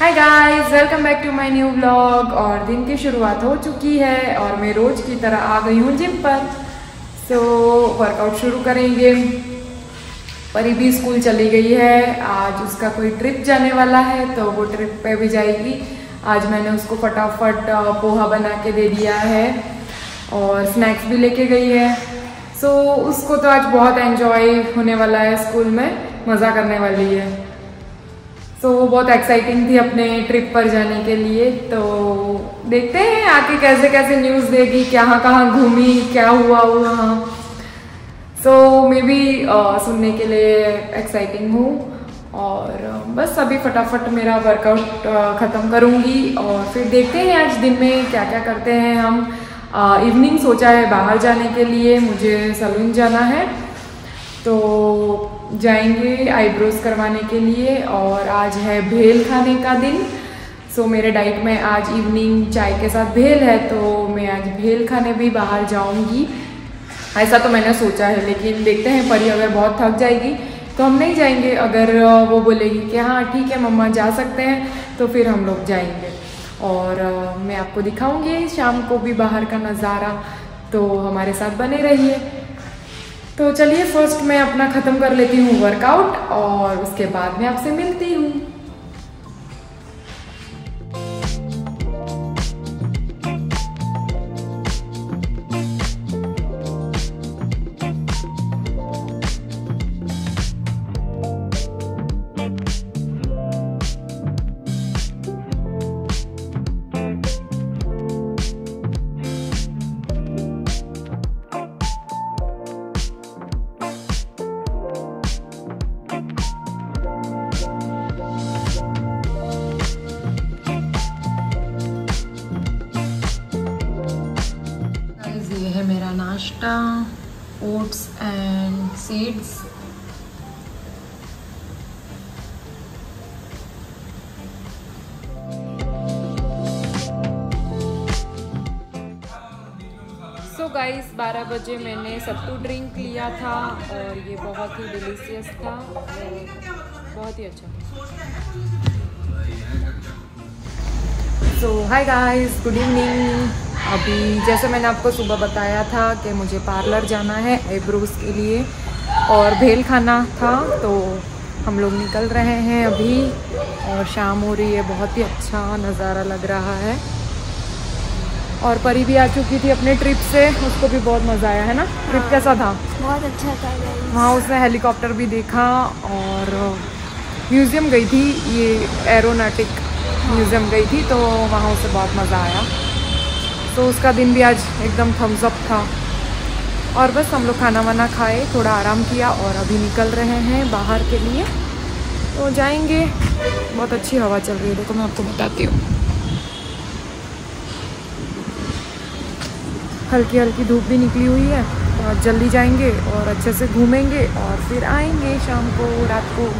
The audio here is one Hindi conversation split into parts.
Hi guys welcome back to my new vlog और दिन की शुरुआत हो चुकी है और मैं रोज की तरह आ गई हूँ जिम पर। सो so, वर्कआउट शुरू करेंगे। परी भी स्कूल चली गई है। आज उसका कोई ट्रिप जाने वाला है तो वो ट्रिप पे भी जाएगी। आज मैंने उसको फटाफट पोहा बना के दे दिया है और स्नैक्स भी लेके गई है। सो so, उसको तो आज बहुत एंजॉय होने वाला है स्कूल में। मज़ा करने वाली है। सो so, वो बहुत एक्साइटिंग थी अपने ट्रिप पर जाने के लिए। तो देखते हैं आके कैसे कैसे न्यूज़ देगी कहाँ कहाँ घूमी क्या हुआ वहाँ। सो मे बी सुनने के लिए एक्साइटिंग हूँ। और बस अभी फटाफट मेरा वर्कआउट ख़त्म करूँगी। और फिर देखते हैं आज दिन में क्या क्या करते हैं हम। इवनिंग सोचा है बाहर जाने के लिए मुझे सलून जाना है। तो जाएँगे आईब्रोज करवाने के लिए और आज है भेल खाने का दिन। सो मेरे डाइट में आज इवनिंग चाय के साथ भेल है तो मैं आज भेल खाने भी बाहर जाऊँगी। ऐसा तो मैंने सोचा है, लेकिन देखते हैं, परी अगर बहुत थक जाएगी तो हम नहीं जाएँगे। अगर वो बोलेगी कि हाँ ठीक है, मम्मा जा सकते हैं तो फिर हम लोग जाएँगे। और मैं आपको दिखाऊँगी शाम को भी बाहर का नज़ारा। तो हमारे साथ बने रहिए। तो चलिए फ़र्स्ट मैं अपना ख़त्म कर लेती हूँ वर्कआउट और उसके बाद मैं आपसे मिलती हूँ। नाश्ता, ओट्स एंड सीड्स। गाइस 12 बजे मैंने सत्तू ड्रिंक लिया था और ये बहुत ही डिलीशियस था बहुत ही अच्छा so hi guys good evening अभी जैसे मैंने आपको सुबह बताया था कि मुझे पार्लर जाना है आईब्रोज के लिए और भेल खाना था तो हम लोग निकल रहे हैं अभी और शाम हो रही है बहुत ही अच्छा नज़ारा लग रहा है। और परी भी आ चुकी थी अपने ट्रिप से उसको भी बहुत मज़ा आया है ना? हाँ। ट्रिप हाँ, कैसा था? बहुत अच्छा था वहाँ उसने हेलीकॉप्टर भी देखा और म्यूज़ियम गई थी ये एरोनाटिक म्यूज़ियम गई थी तो वहाँ उसे बहुत मज़ा आया। तो उसका दिन भी आज एकदम थम्स अप था। और बस हम लोग खाना वाना खाए, थोड़ा आराम किया और अभी निकल रहे हैं बाहर के लिए। तो जाएँगे। बहुत अच्छी हवा चल रही है, देखो मैं आपको बताती हूँ। हल्की हल्की धूप भी निकली हुई है। और जल्दी जाएँगे और अच्छे से घूमेंगे और फिर आएँगे शाम को, रात को।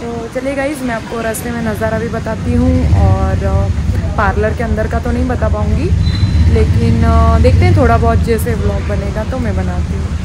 तो चलिए गाइज़ मैं आपको रास्ते में नज़ारा भी बताती हूँ और पार्लर के अंदर का तो नहीं बता पाऊँगी, लेकिन देखते हैं थोड़ा बहुत जैसे ब्लॉग बनेगा तो मैं बनाती हूँ।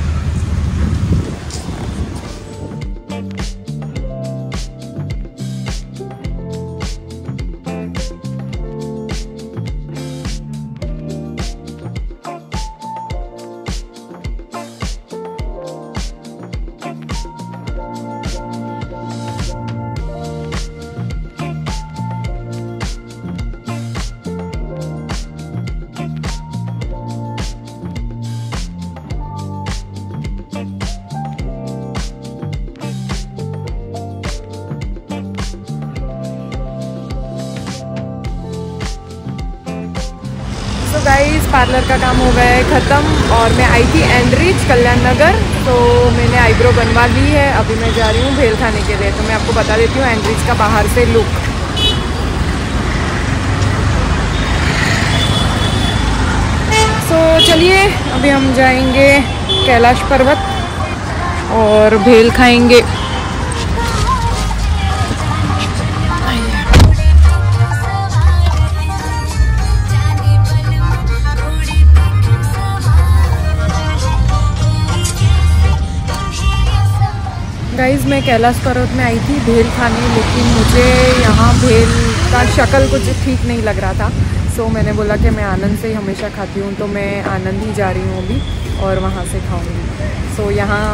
पार्लर का काम हो गया है ख़त्म और मैं आई थी एंड्रिच कल्याण नगर तो मैंने आईब्रो बनवा ली है। अभी मैं जा रही हूँ भेल खाने के लिए तो मैं आपको बता देती हूँ एंड्रिच का बाहर से लुक सो so, चलिए अभी हम जाएँगे कैलाश पर्वत और भेल खाएँगे। गाइस मैं कैलाश पर्वत में आई थी, भेल खाने, लेकिन मुझे यहाँ भेल का शक्ल कुछ ठीक नहीं लग रहा था। सो मैंने बोला कि मैं आनंद से ही हमेशा खाती हूँ तो मैं आनंद ही जा रही हूँ अभी और वहाँ से खाऊँगी। सो यहाँ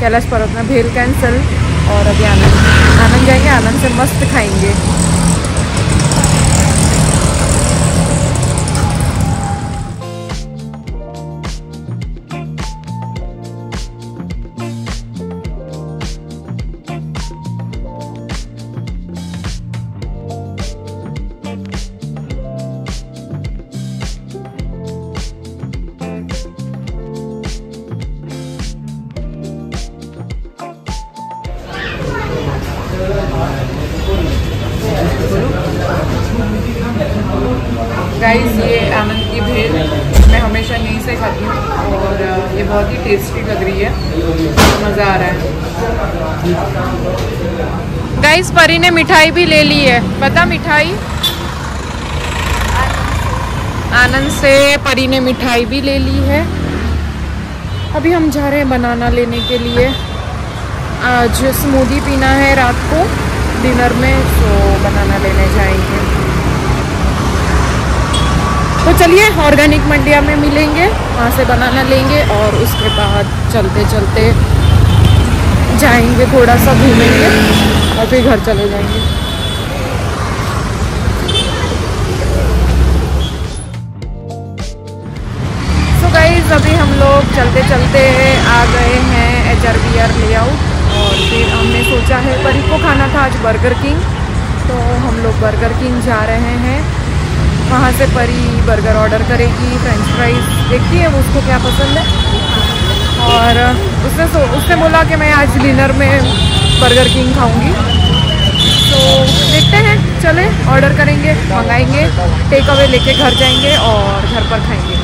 कैलाश पर्वत में भेल कैंसल और अभी आनंद आनंद जाएँगे, आनंद से मस्त खाएँगे। गाइस ये आनंद की भेल मैं हमेशा यहीं से खाती हूँ और ये बहुत ही टेस्टी लग रही है। मज़ा आ रहा है। गाइस परी ने मिठाई भी ले ली है। पता मिठाई? आनंद से परी ने मिठाई भी ले ली है। अभी हम जा रहे हैं बनाना लेने के लिए। आज स्मूदी पीना है रात को। डिनर में तो बनाना लेने जाएँगे। तो चलिए ऑर्गेनिक मंडिया में मिलेंगे, वहाँ से बनाना लेंगे और उसके बाद चलते चलते जाएँगे थोड़ा सा घूमेंगे और फिर घर चले जाएँगे। सो so गाइज़ अभी हम लोग चलते चलते आ गए हैं H R B R layout और फिर हमने सोचा है, परी को खाना था आज बर्गर किंग तो हम लोग बर्गर किंग जा रहे हैं। वहाँ से परी बर्गर ऑर्डर करेगी फ्रेंच फ्राइज देखती है वो उसको क्या पसंद है। और, उसने सो, उसने बोला कि मैं आज डिनर में बर्गर किंग खाऊँगी। तो देखते हैं, चले ऑर्डर करेंगे, मंगाएँगे टेक अवे लेके घर जाएँगे और घर पर खाएँगे।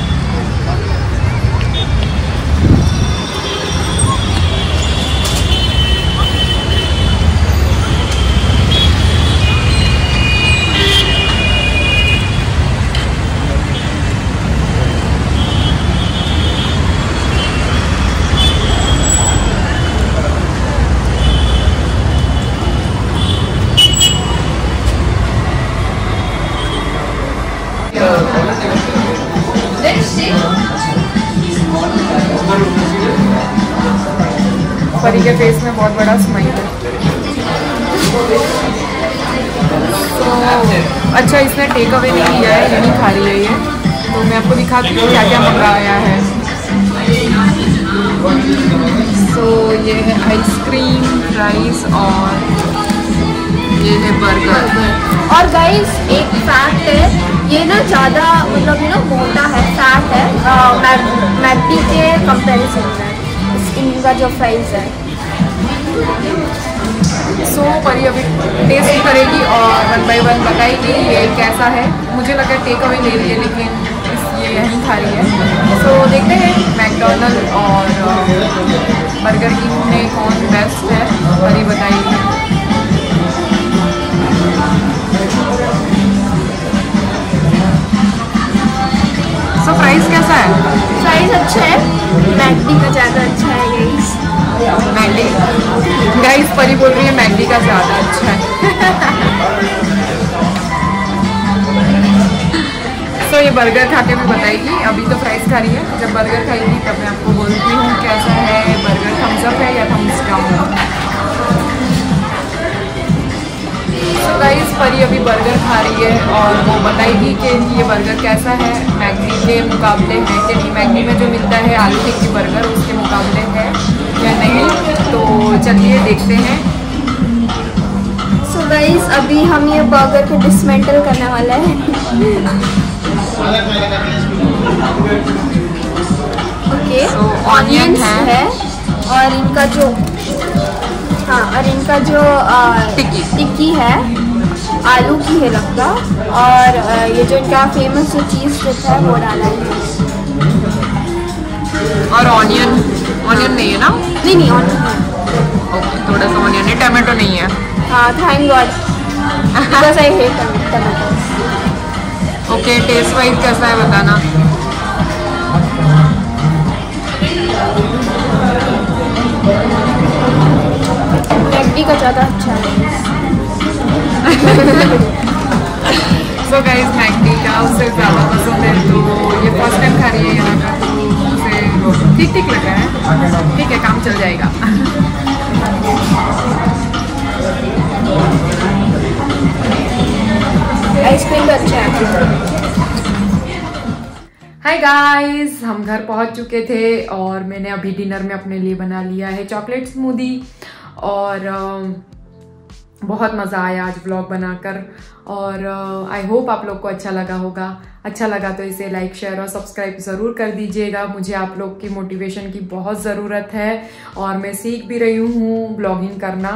बहुत बड़ा स्माइल है। तो अच्छा इसने टेक अवे नहीं किया है यही खा रही है ये। तो मैं आपको दिखाती हूँ क्या क्या मंगाया है। सो ये है आइसक्रीम राइस और ये है बर्गर और गाइस एक फैक्ट है, ये ना ज़्यादा मतलब नो मोटा है फैट है मैकडी के कंपेरिजन में। इनका जो प्राइस है। सो so, परी अभी टेस्ट करेगी और वन बाय वन बताएगी ये कैसा है। मुझे लगा टेक अवे ले रही है लेकिन ये यहीं खा रही है। सो so, देखते हैं मैकडोनल्ड और बर्गर किंग में बर्गर खा के भी बताएगी। अभी तो फ्राइज खा रही है। जब बर्गर खाएगी, तब मैं आपको बोलती हूँ कैसा है बर्गर थम्स अप है या थम्स डाउन सो गाइस परी अभी बर्गर खा रही है और वो बताएगी कि ये बर्गर कैसा है। मैगडी के मुकाबले है कि नहीं। मैगडी में जो मिलता है आलू टिक्की बर्गर उसके मुकाबले है या नहीं। तो चलिए देखते हैं। सो so गाइस अभी हम ये बर्गर को डिसमेंटल करने वाला है। ओके ऑनियंस है। और इनका जो हाँ और इनका जो टिक्की। टिक्की है आलू की है लगता और आ, ये जो इनका फ़ेमस जो चीज़ स्ट्रिप है वो डाला है। और ऑनियन ऑनियन नहीं है ना? नहीं नहीं ऑनियन ओके थोड़ा सा ऑनियन है टमाटो नहीं है। हाँ thank God because I hate tomatoes okay taste wise कैसा है बताना? का ज़्यादा अच्छा है। सो गाइस मैगी का उसे ज़्यादा पसंद है तो ये फ़र्स्ट टाइम खा रही है यहाँ का तो उसे ठीक ठीक लग है। ठीक है काम चल जाएगा। आइसक्रीम भी अच्छा हाय गाइस हम घर पहुँच चुके थे और मैंने अभी डिनर में अपने लिए बना लिया है चॉकलेट स्मूदी और अ, बहुत मज़ा आया आज ब्लॉग बनाकर और आई होप आप लोग को अच्छा लगा होगा। अच्छा लगा तो इसे लाइक शेयर और सब्सक्राइब ज़रूर कर दीजिएगा। मुझे आप लोग की मोटिवेशन की बहुत ज़रूरत है और मैं सीख भी रही हूँ ब्लॉगिंग करना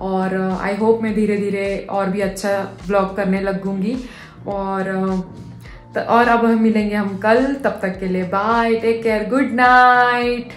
और आई होप मैं धीरे धीरे और भी अच्छा ब्लॉग करने लगूँगी और अ, और अब हम मिलेंगे हम कल। तब तक के लिए bye take care good night